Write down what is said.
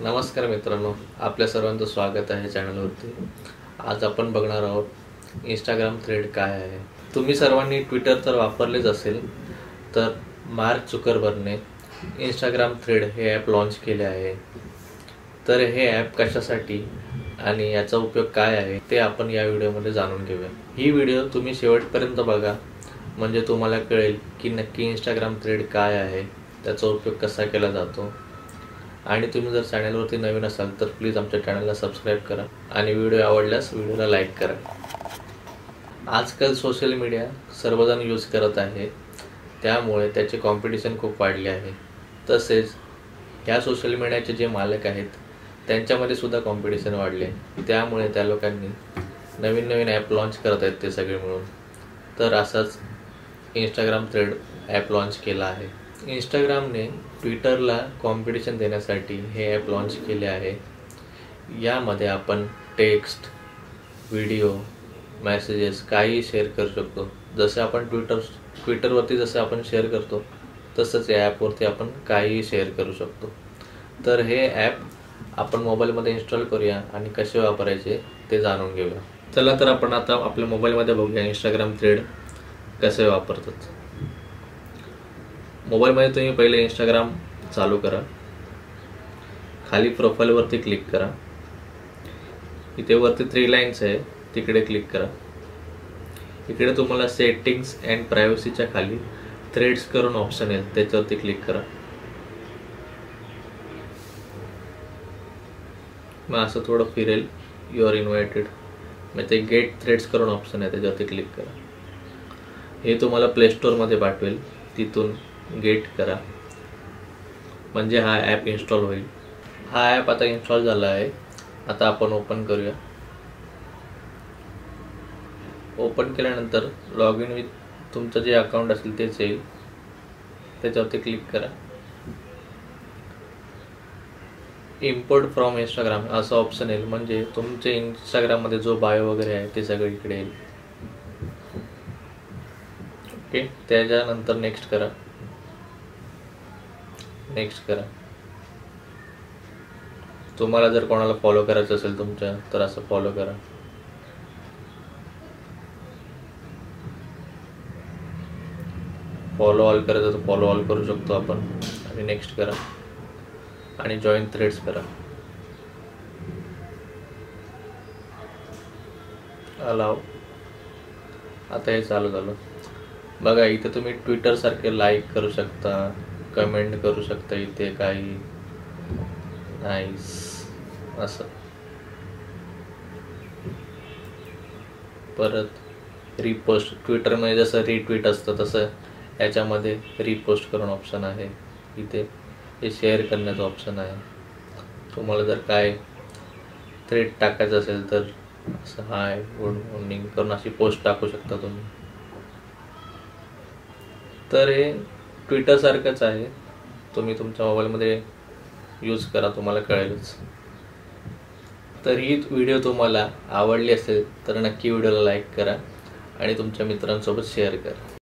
नमस्कार मित्रांनो आपल्या सर्वांचं स्वागत आहे चॅनलवरती. आज आपण बघणार आहोत इंस्टाग्राम थ्रेड काय आहे. तुम्ही सर्वांनी ट्विटर तर वापरलेच असेल तर मार्क चुकरबर्गने इंस्टाग्राम थ्रेड हे ॲप लॉन्च केले आहे. तर हे ॲप कशासाठी आणि याचा उपयोग काय आहे ते आपण या व्हिडिओमध्ये जाणून घेऊया. ही व्हिडिओ तुम्ही शेवटपर्यंत बघा म्हणजे तुम्हाला कळेल की नक्की इंस्टाग्राम थ्रेड काय आहे त्याचा उपयोग कसा केला जातो. आणि तुम्ही जर चॅनलवरती नवीन असाल तर प्लीज आमच्या चॅनलला सबस्क्राईब करा आणि व्हिडिओ आवडल्यास व्हिडिओला लाईक करा. आजकाल सोशल मीडिया सर्वजण यूज करत आहे. त्यामुळे त्याचे कॉम्पिटिशन खूप वाढले आहे. तसेच ह्या सोशल मीडियाचे जे मालक आहेत त्यांच्यामध्ये सुद्धा कॉम्पिटिशन वाढले. त्यामुळे त्या लोकांनी नवीन नवीन ॲप लॉन्च करत आहेत ते सगळे मिळून. तर असाच इंस्टाग्राम थ्रेड ॲप लॉन्च केला आहे. इंस्टाग्रामने ट्विटरला कॉम्पिटिशन देण्यासाठी हे ॲप लॉन्च केले आहे. यामध्ये आपण टेक्स्ट व्हिडिओ मेसेजेस काहीही शेअर करू शकतो. जसे आपण ट्विटर ट्विटरवरती जसं आपण शेअर करतो तसंच या ॲपवरती आपण काहीही शेअर करू शकतो. तर हे ॲप आपण मोबाईलमध्ये इन्स्टॉल करूया आणि कसे वापरायचे ते जाणून घेऊया. चला तर आपण आता आपल्या मोबाईलमध्ये बघूया इंस्टाग्राम थ्रेड कसे वापरतात. मोबाईलमध्ये तुम्ही पहिले इंस्टाग्राम चालू करा. खाली प्रोफाईलवरती क्लिक करा. इथे वरती थ्री लाईन्स आहे तिकडे क्लिक करा. इकडे तुम्हाला सेटिंग्स अँड प्रायव्हसीच्या खाली थ्रेड्स करून ऑप्शन आहे त्याच्यावरती क्लिक करा. मग असं थोडं फिरेल यू आर इन्व्हायटेड मग ते गेट थ्रेड्स करून ऑप्शन आहे त्याच्यावरती क्लिक करा. हे तुम्हाला प्लेस्टोरमध्ये पाठवेल तिथून गेट करा. म्हणजे हा ॲप इन्स्टॉल होईल. हा ॲप आता इन्स्टॉल झाला आहे. आता आपण ओपन करूया. ओपन केल्यानंतर लॉग इन विथ तुमचं जे अकाउंट असेल तेच येईल त्याच्यावरती क्लिक करा. इम्पोर्ट फ्रॉम इंस्टाग्राम असं ऑप्शन येईल. म्हणजे तुमचे इंस्टाग्राममध्ये जो बायो वगैरे आहे ते सगळं इकडे येईल. ओके त्याच्यानंतर नेक्स्ट करा. नेक्स्ट करा. तुम्हाला जर कोणाला फॉलो करायचं असेल तुमच्या तर असं फॉलो करा. फॉलो ऑल करायचं तर फॉलो ऑल करू शकतो आपण. आणि नेक्स्ट करा. आणि जॉईन थ्रेड्स करा. अलाव आता हे चालू झालं. बघा इथे तुम्ही ट्विटर सारखे लाईक करू शकता. कमेंट करू शकता इथे काही नाईस असं. परत रिपोस्ट ट्विटरमध्ये जसं रिट्विट असतं तसं याच्यामध्ये रिपोस्ट करून ऑप्शन आहे. इथे हे शेअर करण्याचं ऑप्शन आहे. तुम्हाला जर काय थ्रेड टाकायचं असेल तर असं हाय गुड मॉर्निंग करून अशी पोस्ट टाकू शकता तुम्ही. तर हे ट्विटरसारखंच आहे. तुम्ही तुमच्या मोबाईलमध्ये यूज करा तुम्हाला कळेलच. तर ही व्हिडिओ तुम्हाला आवडली असेल तर नक्की व्हिडिओला लाईक करा आणि तुमच्या मित्रांसोबत शेअर करा.